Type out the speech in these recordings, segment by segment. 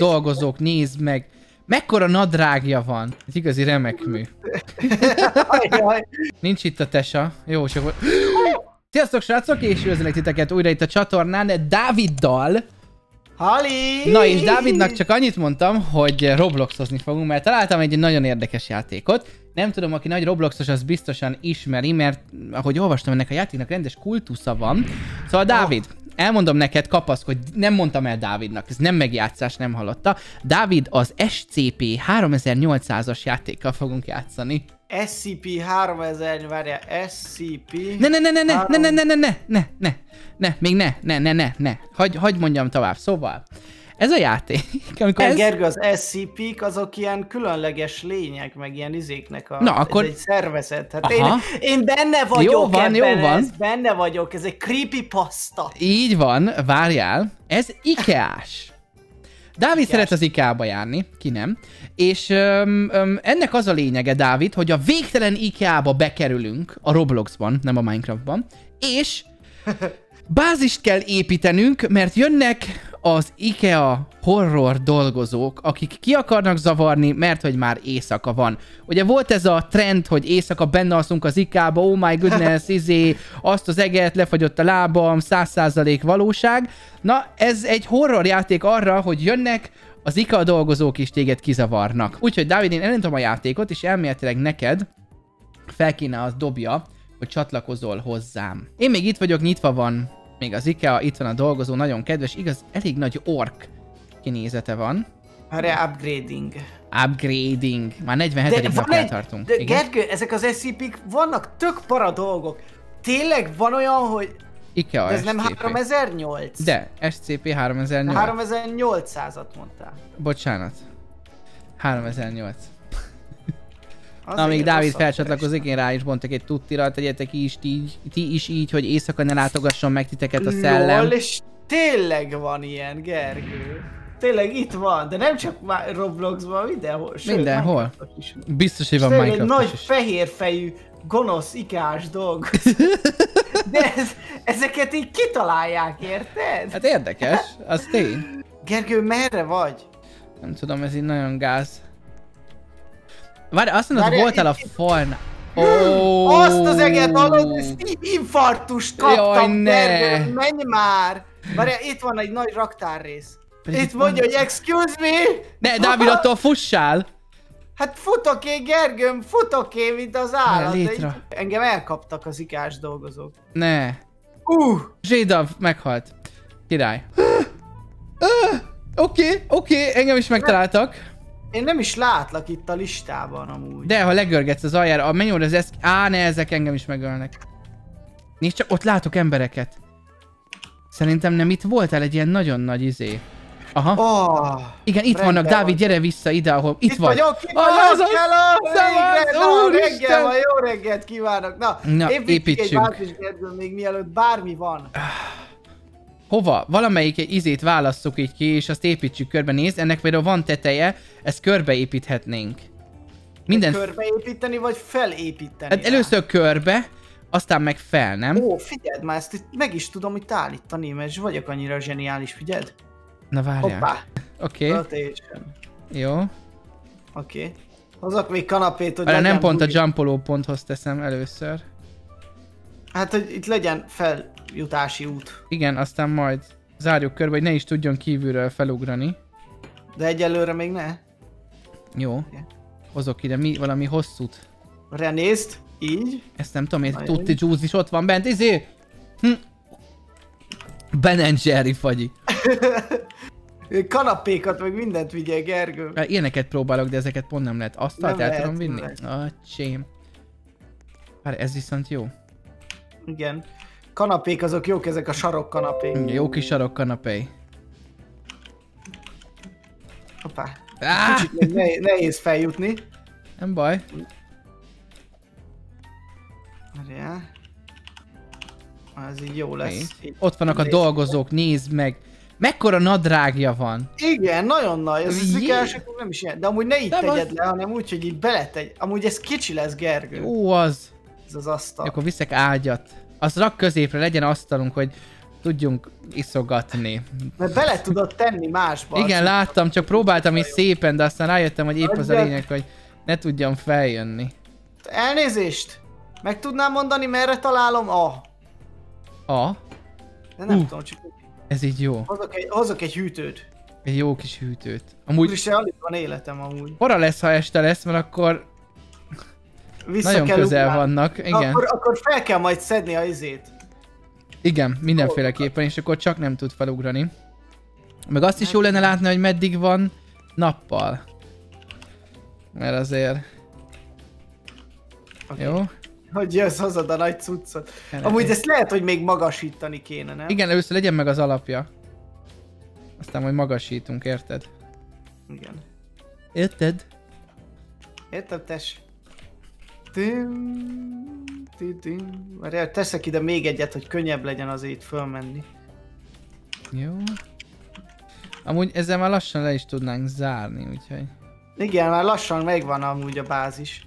dolgozók, nézd meg. Mekkora nadrágja van. Ez igazi remek mű. Nincs itt a tesa. Jó, csak... Sziasztok srácok, és üdvözlök titeket újra itt a csatornán Dáviddal. Hali! Na és Dávidnak csak annyit mondtam, hogy Robloxozni fogunk, mert találtam egy nagyon érdekes játékot. Nem tudom, aki nagy Robloxos, az biztosan ismeri, mert ahogy olvastam, ennek a játéknak rendes kultusza van. Szóval Dávid, elmondom neked, kapaszkodj, nem mondtam el Dávidnak, ez nem megjátszás, nem hallotta. Dávid az SCP 3800-as játékkal fogunk játszani. SCP 3000, várjál, SCP... Ne, ne, ne, ne, ne, 3... ne, ne, ne, ne, ne, ne, ne, még ne, ne, ne, ne, ne, hagy, hagy mondjam tovább. Szóval, ez a játék, amikor ez... Gergő, az SCP-k azok ilyen különleges lények, meg ilyen izéknek a... Na, akkor... Ez egy szervezet. Hát én, én, benne vagyok jó van, ebben, jó van. Ez, benne vagyok, ez egy creepypasta. Így van, várjál, ez Ikeás. Dávid szeret az IKEA-ba járni, ki nem. És öm, öm, ennek az a lényege, Dávid, hogy a végtelen IKEA-ba bekerülünk a Robloxban, nem a Minecraftban, és bázist kell építenünk, mert jönnek az IKEA horror dolgozók, akik ki akarnak zavarni, mert hogy már éjszaka van. Ugye volt ez a trend, hogy éjszaka benne alszunk az IKEA-ba, oh my goodness, izé, azt az eget, lefagyott a lábam, 100% valóság. Na, ez egy horror játék arra, hogy jönnek, az IKEA dolgozók is téged kizavarnak. Úgyhogy Dávid, én elindítom a játékot, és elméletileg neked fel kéne az dobja, hogy csatlakozol hozzám. Én még itt vagyok, nyitva van még az IKEA, itt van a dolgozó, nagyon kedves, igaz, elég nagy ork kinézete van. Erre upgrading. Upgrading. Már 47. napján tartunk. De Igen? Gergő, ezek az SCP-k vannak tök para dolgok. Tényleg van olyan, hogy IKEA De ez SCP. nem 3008? De, SCP 3008. 3800-at mondtál. Bocsánat. 3008. Az Na, még Dávid felcsatlakozik, én rá is bontok egy tuttira, tegyetek is így, ti is így, hogy éjszaka ne látogasson meg titeket a szellem. Lol, és tényleg van ilyen, Gergő. Tényleg itt van, de nem csak Robloxban, mindenhol. Sőt, mindenhol? Is. Biztos, hogy van Minecraft egy nagy fehér fejű, gonosz, ikás dolg. De ez, ezeket így kitalálják, érted? Hát érdekes, az tény. Gergő, merre vagy? Nem tudom, ez így nagyon gáz. Várj, azt mondod, hogy voltál a falnál. Oh. Azt az eget hallod, infarktust kaptam, Jaj, ne. menj már! Várj, itt van egy nagy raktárrész. Itt, itt mondja, hogy excuse me! Ne, Dávid, attól fussál! Hát futok én, Gergőm, futok én, mint az állat. Ne, engem elkaptak az ikás dolgozók. Ne. Uh! Zsédav meghalt. Király. Oké, oké, okay, engem is megtaláltak. Én nem is látlak itt a listában amúgy. De, ha legörgetsz az aljára, a mennyúr az eszk... Á, ne, ezek engem is megölnek. Nézd csak, ott látok embereket. Szerintem nem itt voltál egy ilyen nagyon nagy izé. Aha. Oh, Igen, itt vannak, Dávid, gyere vissza ide, ahol itt, itt vagy. Vagyok, itt ah, vagyok, hello, na, reggel van, jó reggelt kívánok. Na, Na építsünk. egy még mielőtt bármi van. Hova, valamelyik izét válasszuk így ki, és azt építsük körbe. Nézd, ennek például van teteje, ezt körbeépíthetnénk. Minden... Körbeépíteni, vagy felépíteni? Hát először körbe, aztán meg fel, nem? Ó, figyeld már, ezt meg is tudom itt állítani, mert vagyok annyira zseniális, figyeld. Na várjál. Hoppá. Oké. Okay. Jó. Oké. Okay. Hozok még kanapét, hogy Arra nem pont buli. a jumpoló ponthoz teszem először. Hát, hogy itt legyen fel jutási út. Igen, aztán majd zárjuk körbe, hogy ne is tudjon kívülről felugrani. De egyelőre még ne. Jó. Okay. Hozok ide mi, valami hosszút. Renézd, így. Ezt nem tudom, hogy Tutti Juice is ott van bent, izé. Hm. Ben Jerry fagyi. Kanapékat, meg mindent vigyél, Gergő. Hát, ilyeneket próbálok, de ezeket pont nem lehet. Asztalt el tudom vinni? Acsém. Várj, ez viszont jó. Igen. Kanapék azok jók, ezek a sarok kanapék. Jó kis sarok kanapé. Hoppá. Ah! Kicsit nehéz, nehéz feljutni. Nem baj. Várjál. Ez így jó lesz. Így Ott vannak a dolgozók, nézd meg. Mekkora nadrágja van. Igen, nagyon nagy. Ez az ikások nem is ilyen. De amúgy ne így nem tegyed az... le, hanem úgy, hogy így beletegy. Amúgy ez kicsi lesz, Gergő. Jó az. Ez az asztal. Akkor viszek ágyat. Az rak középre legyen asztalunk, hogy tudjunk iszogatni. Mert bele tudod tenni másba. Igen, láttam, csak próbáltam is szépen, de aztán rájöttem, hogy épp az a lényeg, hogy ne tudjam feljönni. Elnézést! Meg tudnám mondani, merre találom a? A? De nem uh, tudom, csak... Ez így jó. Hozok egy, hozok egy hűtőt. Egy jó kis hűtőt. Amúgy... Úgyis alig van életem amúgy. Hora lesz, ha este lesz, mert akkor... Vissza Nagyon kell közel ugrálni. vannak, igen. Akkor, akkor fel kell majd szedni a izét. Igen, mindenféleképpen, és akkor csak nem tud felugrani. Meg azt is jó lenne látni, hogy meddig van nappal. Mert azért... Okay. Jó? Hogy jössz hozod a nagy cuccot. Amúgy ezt lehet, hogy még magasítani kéne, nem? Igen, először legyen meg az alapja. Aztán majd magasítunk, érted? Igen. Érted? Értem, tess. Várjál, teszek ide még egyet, hogy könnyebb legyen az itt fölmenni. Jó. Amúgy ezzel már lassan le is tudnánk zárni, úgyhogy... Igen, már lassan megvan amúgy a bázis.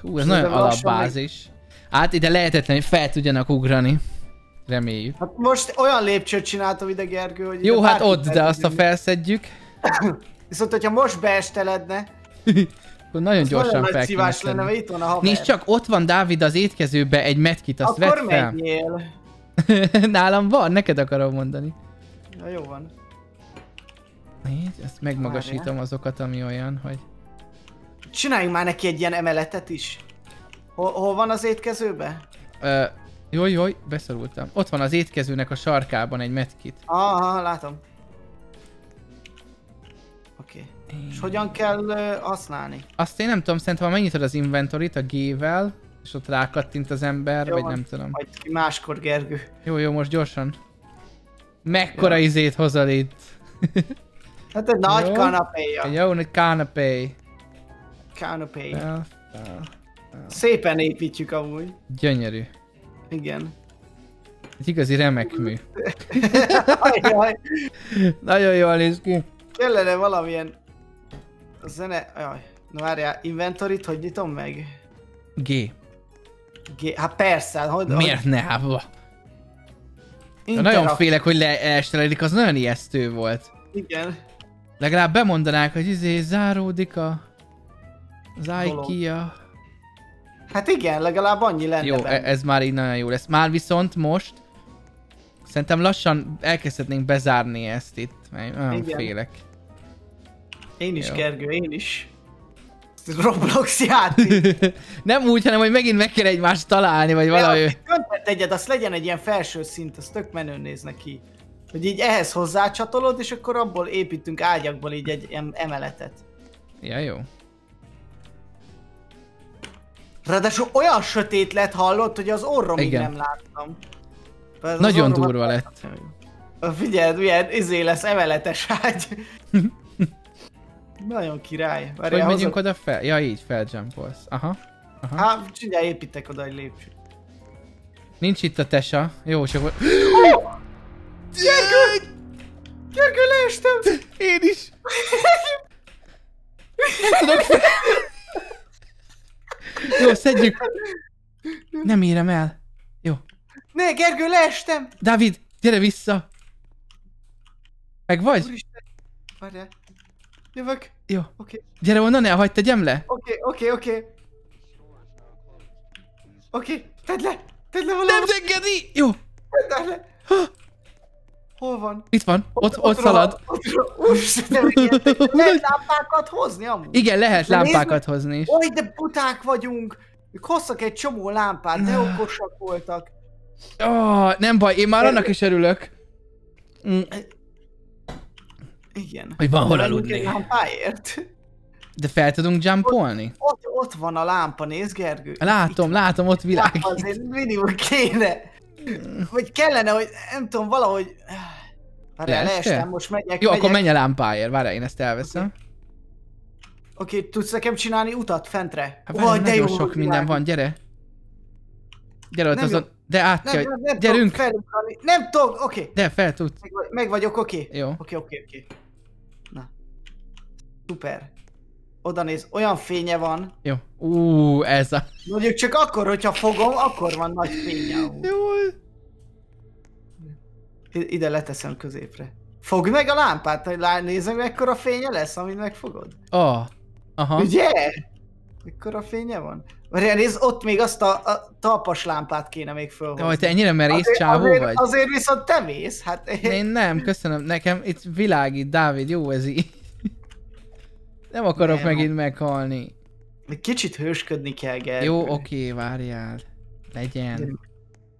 Hú, ez nagyon alapbázis. Meg... Hát ide lehetetlen, hogy fel tudjanak ugrani. Reméljük. Hát most olyan lépcsőt csináltam ide, Gergő, hogy... Jó, hát ott, de azt a felszedjük. Viszont, hogyha most beesteledne... Akkor nagyon gyorsan fel kéne lenne, itt van a haver. Nincs csak, ott van Dávid az étkezőbe egy medkit, azt Akkor vedd fel. menjél. Nálam van, neked akarom mondani. Ja, jó van. Nézd, ezt megmagasítom azokat, ami olyan, hogy... Csináljunk már neki egy ilyen emeletet is. Hol, hol van az étkezőbe? Ö, jaj, jaj, beszorultam. Ott van az étkezőnek a sarkában egy medkit. Aha, látom. És hogyan kell uh, használni? Azt én nem tudom, szerintem ha megnyitod az inventorit a G-vel, és ott rákattint az ember, jó, vagy nem tudom. Majd ki máskor, Gergő. Jó, jó, most gyorsan. Mekkora jó. izét hozol itt? hát egy nagy kanapéja. Egy jó nagy kanapé. Kanapé. Szépen építjük amúgy. Gyönyörű. Igen. Egy igazi remek mű. Nagyon jól néz ki. Kellene valamilyen zene... Jaj. Na várjál, inventorit hogy nyitom meg? G. G. Hát persze, hát hogy... Miért hogy... ne? Hát, nagyon félek, hogy leesteledik, az nagyon ijesztő volt. Igen. Legalább bemondanák, hogy izé záródik a... Az IKEA. Hát igen, legalább annyi lenne Jó, benne. ez már így nagyon jó lesz. Már viszont most szerintem lassan elkezdhetnénk bezárni ezt itt, mert nagyon igen. félek. Én is, jó. Gergő, én is. Roblox játék. nem úgy, hanem hogy megint meg kell egymást találni, vagy valahogy... Töntett egyet, azt legyen egy ilyen felső szint, az tök menőn néz neki. Hogy így ehhez hozzácsatolod, és akkor abból építünk ágyakból így egy emeletet. Ja, jó. Ráadásul olyan sötét lett hallott, hogy az orromig Igen. nem láttam. Nagyon durva lett. Figyeld, milyen izé lesz emeletes ágy. Nagyon király. Várjál, hogy megyünk oda fel? Ja, így feljumpolsz. Aha. Aha. Hát, csinálj, építek oda egy lépcsőt. Nincs itt a tesa. Jó, csak... Oh! Gergő! Gergő, leestem! Én is! Nem tudok fel... Jó, szedjük. Nem érem el. Jó. Ne, Gergő, leestem! Dávid, gyere vissza! Meg vagy? Úristen, várjál. Jövök. Jó. Oké. Okay. Gyere onnan, ne hagyd tegyem le. Oké, okay, oké, okay, oké. Okay. Oké, okay. tedd le! Tedd le valahol! Nem engedi! Jó. Tedd le! Hol van? Itt van, ott, ott, ott szalad. Úristen, lehet lámpákat hozni amúgy? Igen, lehet lámpákat nézd, hozni is. Oj, de buták vagyunk! Ők hoztak egy csomó lámpát, de okosak voltak. Oh, nem baj, én már annak is örülök. Igen. Hogy van hol aludni. lámpáért. De fel tudunk jumpolni? Ott, ott, ott van a lámpa, nézd Gergő. Látom, Itt látom, ott világít. Azért minimum kéne. Vagy kellene, hogy nem tudom, valahogy... Várjál, leestem, most megyek, Jó, megyek. akkor menj a lámpáért, várjál, én ezt elveszem. Oké, okay. okay, tudsz nekem csinálni utat fentre? Hát várjál, de jó, sok minden van, gyere. Gyere ott azon, de át kell, nem, nem gyerünk. Felugrani. Nem tudok, oké. Okay. De fel tudsz. Meg, meg vagyok, oké. Okay. Jó. Oké, okay, oké, okay, oké. Okay. Na. Szuper. Oda néz, olyan fénye van. Jó. Ú, ez a... Mondjuk csak akkor, hogyha fogom, akkor van nagy fénye. Jó. Ide leteszem középre. Fogd meg a lámpát, hogy nézzük, mekkora fénye lesz, amit megfogod. Oh. Aha. Ugye? Mekkora fénye van? Várjál, nézd, ott még azt a, a talpas lámpát kéne még fölhozni. Jaj, te ennyire merész csávó azért, vagy? Azért viszont te mész, hát... Én nem, köszönöm, nekem itt világít, Dávid, jó ez így. Nem akarok nem. megint meghalni. Kicsit hősködni kell, Gergő. Jó, oké, várjál. Legyen.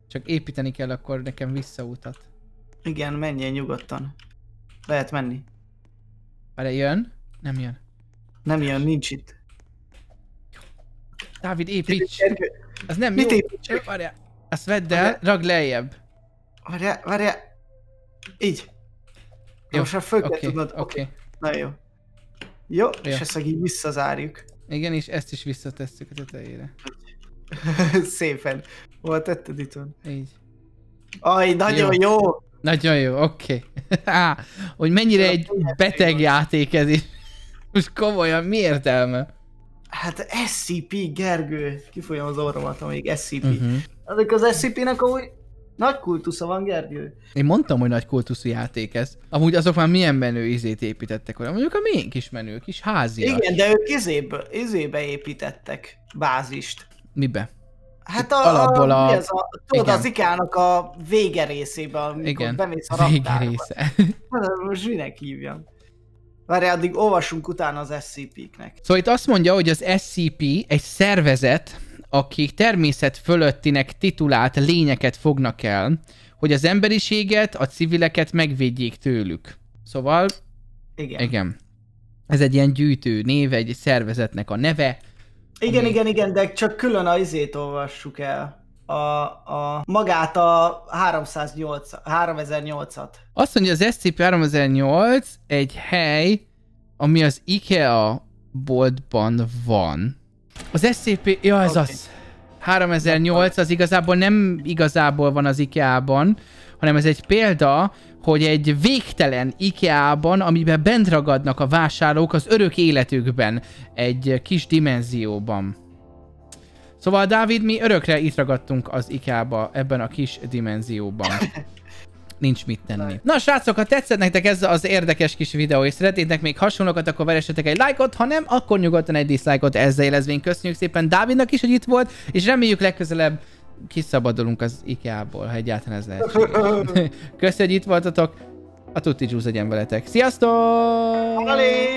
Csak építeni kell akkor nekem visszautat. Igen, menjen nyugodtan. Lehet menni. Várj, jön? Nem jön. Nem jön, nincs itt. Dávid, építs! Ez nem Mit jó. építsek? Várjál. Ezt vedd el, ragd lejjebb. Várjál, várjál. Így. Jó, most már föl kell okay, tudnod. Oké. Okay. Na jó. Jó, jó, és ezt így visszazárjuk. Igen, és ezt is visszatesszük a tetejére. Szépen. Hol tetted itt van? Így. Aj, nagyon jó. jó. Nagyon jó, oké. Okay. hogy mennyire egy beteg játék ez is. Most komolyan, mi értelme? Hát SCP, Gergő. Kifolyam az orromat, amíg SCP. Uh-huh. Azok az SCP-nek ahogy nagy kultusza van, Gergő. Én mondtam, hogy nagy kultuszú játék ez. Amúgy azok már milyen menő izét építettek olyan. Mondjuk a miénk is menő, kis háziak. Igen, de ők izébe, izébe építettek bázist. Mibe? Hát a, Alapból a... Mi az a tudod, az ikának a vége részébe, amikor igen, bemész a vége része. Most minek hívjam? Várj, addig olvassunk utána az SCP-knek. Szóval itt azt mondja, hogy az SCP egy szervezet, akik természet fölöttinek titulált lényeket fognak el, hogy az emberiséget, a civileket megvédjék tőlük. Szóval... Igen. Igen. Ez egy ilyen gyűjtő név, egy szervezetnek a neve. Igen, ami... igen, igen, de csak külön a izét olvassuk el. A, a, magát a 308, 3008-at. Azt mondja, az SCP-3008 egy hely, ami az IKEA boltban van. Az SCP, ja ez okay. az. 3008 az igazából nem igazából van az IKEA-ban, hanem ez egy példa, hogy egy végtelen IKEA-ban, amiben bent ragadnak a vásárlók az örök életükben, egy kis dimenzióban. Szóval, Dávid, mi örökre itt ragadtunk az IKEA-ba, ebben a kis dimenzióban. nincs mit tenni. Na srácok, ha tetszett nektek ez az érdekes kis videó, és szeretnétek még hasonlókat, akkor veressetek egy lájkot, ha nem, akkor nyugodtan egy dislike-ot ezzel jelezvén. Köszönjük szépen Dávidnak is, hogy itt volt, és reméljük legközelebb kiszabadulunk az IKEA-ból, ha egyáltalán ez lehetséges. Köszönjük, hogy itt voltatok. A Tutti Juice legyen veletek. Sziasztok! Halé!